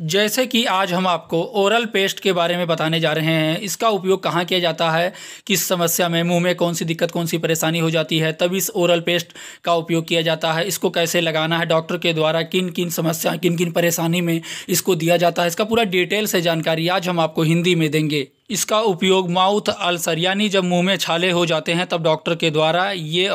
जैसे कि आज हम आपको ओरल पेस्ट के बारे में बताने जा रहे हैं, इसका उपयोग कहाँ किया जाता है, किस समस्या में, मुँह में कौन सी दिक्कत, कौन सी परेशानी हो जाती है, तब इस ओरल पेस्ट का उपयोग किया जाता है। इसको कैसे लगाना है, डॉक्टर के द्वारा किन किन समस्या किन किन परेशानी में इसको दिया जाता है, इसका पूरा डिटेल से जानकारी आज हम आपको हिंदी में देंगे। इसका उपयोग माउथ अल्सर, यानी जब मुँह में छाले हो जाते हैं, तब डॉक्टर के द्वारा ये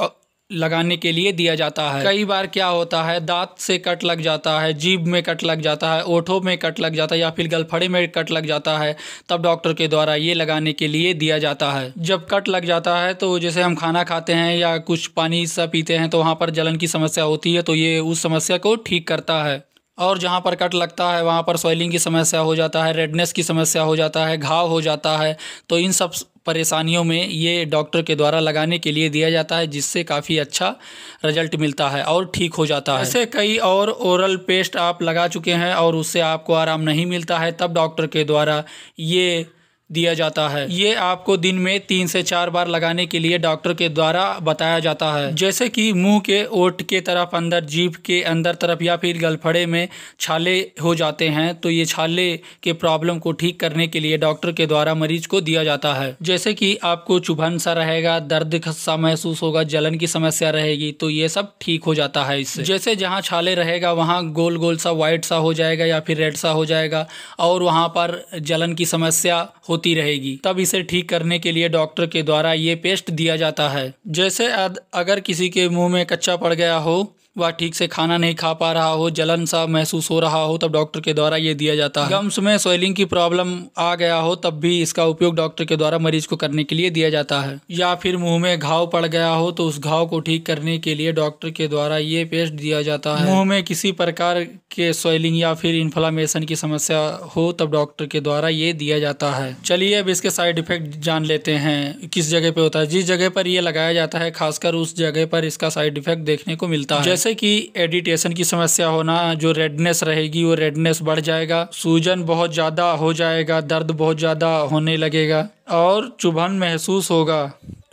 लगाने के लिए दिया जाता है। कई बार क्या होता है, दांत से कट लग जाता है, जीभ में कट लग जाता है, ओठों में कट लग जाता है या फिर गलफड़े में कट लग जाता है, तब डॉक्टर के द्वारा ये लगाने के लिए दिया जाता है। जब कट लग जाता है तो जैसे हम खाना खाते हैं या कुछ पानी सा पीते हैं तो वहाँ पर जलन की समस्या होती है तो ये उस समस्या को ठीक करता है। और जहाँ पर कट लगता है, वहाँ पर सॉइलिंग की समस्या हो जाता है रेडनेस की समस्या हो जाता है, घाव हो जाता है तो इन सब परेशानियों में ये डॉक्टर के द्वारा लगाने के लिए दिया जाता है, जिससे काफ़ी अच्छा रिज़ल्ट मिलता है और ठीक हो जाता है। ऐसे कई और ओरल पेस्ट आप लगा चुके हैं और उससे आपको आराम नहीं मिलता है, तब डॉक्टर के द्वारा ये दिया जाता है। ये आपको दिन में तीन से चार बार लगाने के लिए डॉक्टर के द्वारा बताया जाता है। जैसे कि मुँह के ओट के तरफ़ अंदर, जीभ के अंदर तरफ़ या फिर गलफड़े में छाले हो जाते हैं तो ये छाले के प्रॉब्लम को ठीक करने के लिए डॉक्टर के द्वारा मरीज़ को दिया जाता है। जैसे कि आपको चुभन सा रहेगा, दर्द सा महसूस होगा, जलन की समस्या रहेगी तो ये सब ठीक हो जाता है इससे। जैसे जहाँ छाले रहेगा, वहाँ गोल गोल सा, व्हाइट सा हो जाएगा या फिर रेड सा हो जाएगा, और वहाँ पर जलन की समस्या होती रहेगी। तब इसे ठीक करने के लिए डॉक्टर के द्वारा ये पेस्ट दिया जाता है। जैसे अगर किसी के मुँह में कच्चा पड़ गया हो वह ठीक से खाना नहीं खा पा रहा हो, जलन सा महसूस हो रहा हो, तब डॉक्टर के द्वारा ये दिया जाता है। गम्स में स्वेलिंग की प्रॉब्लम आ गया हो, तब भी इसका उपयोग डॉक्टर के द्वारा मरीज़ को करने के लिए दिया जाता है। या फिर मुँह में घाव पड़ गया हो तो उस घाव को ठीक करने के लिए डॉक्टर के द्वारा ये पेस्ट दिया जाता है। मुँह में किसी प्रकार के स्वेलिंग या फिर इन्फ्लामेशन की समस्या हो, तब डॉक्टर के द्वारा ये दिया जाता है। चलिए अब इसके साइड इफ़ेक्ट जान लेते हैं, किस जगह पे होता है। जिस जगह पर ये लगाया जाता है, खासकर उस जगह पर इसका साइड इफ़ेक्ट देखने को मिलता है। जैसे कि एडिटेशन की समस्या होना, जो रेडनेस रहेगी, वो रेडनेस बढ़ जाएगा। सूजन बहुत ज़्यादा हो जाएगा, दर्द बहुत ज़्यादा होने लगेगा और चुभन महसूस होगा।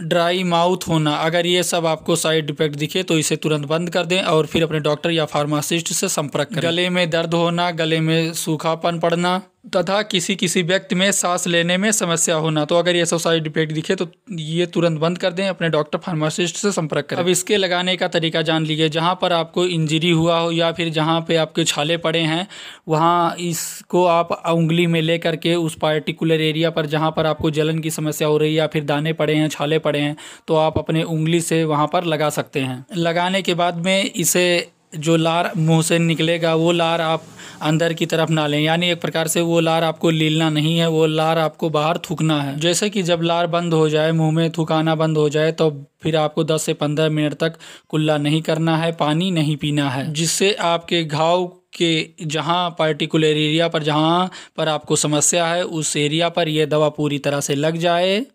ड्राई माउथ होना, अगर ये सब आपको साइड इफ़ेक्ट दिखे तो इसे तुरंत बंद कर दें और फिर अपने डॉक्टर या फार्मासिस्ट से संपर्क करें। गले में दर्द होना, गले में सूखापन पड़ना तथा किसी किसी व्यक्ति में सांस लेने में समस्या होना तो अगर ये सब साइड इफ़ेक्ट दिखे तो ये तुरंत बंद कर दें, अपने डॉक्टर फार्मासिस्ट से संपर्क करें। अब इसके लगाने का तरीका जान लीजिए, जहाँ पर आपको इंजरी हुआ हो या फिर जहाँ पे आपके छाले पड़े हैं, वहाँ इसको आप उंगली में ले करके उस पार्टिकुलर एरिया पर, जहाँ पर आपको जलन की समस्या हो रही है या फिर दाने पड़े हैं, छाले पड़े हैं तो आप अपने उंगली से वहाँ पर लगा सकते हैं। लगाने के बाद में इसे जो लार मुँह से निकलेगा, वो लार आप अंदर की तरफ़ ना लें। यानी एक प्रकार से वो लार आपको लीलना नहीं है, वो लार आपको बाहर थूकना है। जैसे कि जब लार बंद हो जाए, मुँह में थूकाना बंद हो जाए तो फिर आपको 10 से 15 मिनट तक कुल्ला नहीं करना है, पानी नहीं पीना है। जिससे आपके घाव के जहाँ पर्टिकुलर एरिया पर, जहाँ पर आपको समस्या है, उस एरिया पर यह दवा पूरी तरह से लग जाए,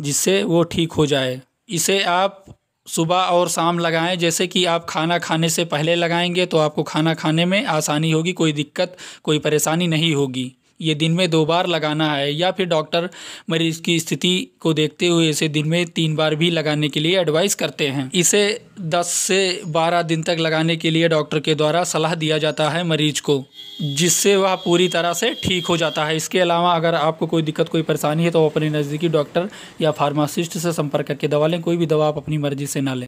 जिससे वो ठीक हो जाए। इसे आप सुबह और शाम लगाएँ। जैसे कि आप खाना खाने से पहले लगाएँगे तो आपको खाना खाने में आसानी होगी, कोई दिक्कत, कोई परेशानी नहीं होगी। ये दिन में दो बार लगाना है या फिर डॉक्टर मरीज़ की स्थिति को देखते हुए इसे दिन में तीन बार भी लगाने के लिए एडवाइस करते हैं। इसे 10 से 12 दिन तक लगाने के लिए डॉक्टर के द्वारा सलाह दिया जाता है मरीज़ को, जिससे वह पूरी तरह से ठीक हो जाता है। इसके अलावा अगर आपको कोई दिक्कत, कोई परेशानी है तो अपने नज़दीकी डॉक्टर या फार्मासिस्ट से संपर्क करके दवा लें, कोई भी दवा आप अपनी मर्ज़ी से ना लें।